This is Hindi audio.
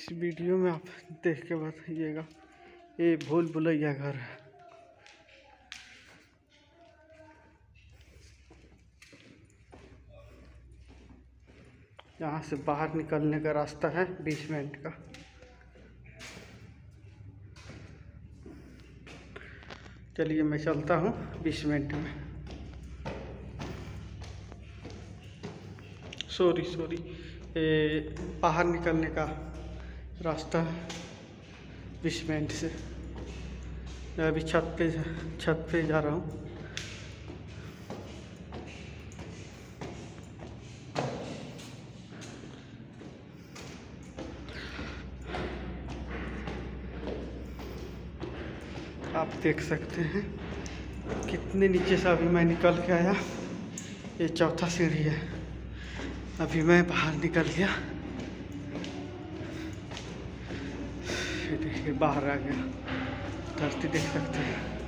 इस वीडियो में आप देख के बताइएगा, ये भूल भुलैया घर है। यहाँ से बाहर निकलने का रास्ता है बीस मिनट का। चलिए मैं चलता हूँ बीस मिनट में सॉरी सॉरी बाहर निकलने का रास्ता बीस मिनट से। मैं अभी छत पे छत पे जा रहा हूँ। आप देख सकते हैं कितने नीचे से अभी मैं निकल के आया। ये चौथा सीढ़ी है। अभी मैं बाहर निकल गया। बाहर आ गया। धरती देख सकते हैं।